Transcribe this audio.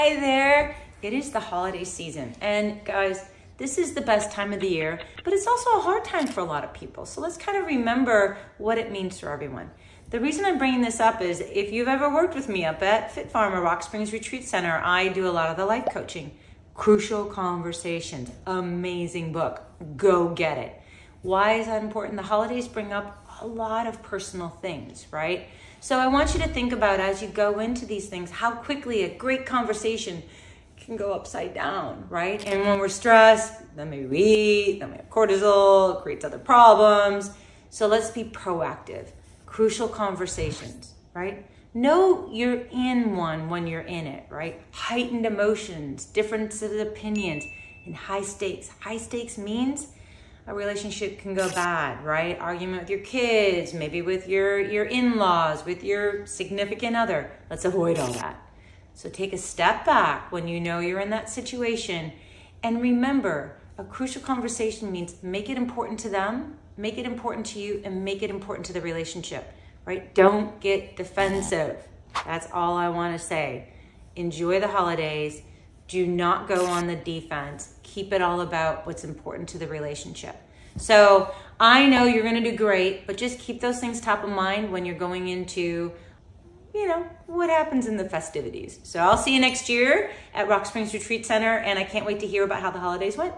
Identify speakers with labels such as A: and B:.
A: Hi there. It is the holiday season. And guys, this is the best time of the year, but it's also a hard time for a lot of people. So let's kind of remember what it means for everyone. The reason I'm bringing this up is if you've ever worked with me up at Fit Farm or Rock Springs Retreat Center, I do a lot of the life coaching. Crucial Conversations, amazing book. Go get it. Why is that important? The holidays bring up a lot of personal things, right? So I want you to think about as you go into these things how quickly a great conversation can go upside down, right? And when we're stressed, then maybe we eat, then we have cortisol, creates other problems. So let's be proactive. Crucial conversations, right? Know you're in one when you're in it, right? Heightened emotions, differences of opinions, and high stakes. High stakes means a relationship can go bad, right? Argument with your kids, maybe with your, your in-laws, with your significant other. Let's avoid all that. So take a step back when you know you're in that situation and remember a crucial conversation means make it important to them, make it important to you, and make it important to the relationship, right? Don't get defensive. That's all I want to say. Enjoy the holidays do not go on the defense. Keep it all about what's important to the relationship. So I know you're going to do great, but just keep those things top of mind when you're going into, you know, what happens in the festivities. So I'll see you next year at Rock Springs Retreat Center, and I can't wait to hear about how the holidays went.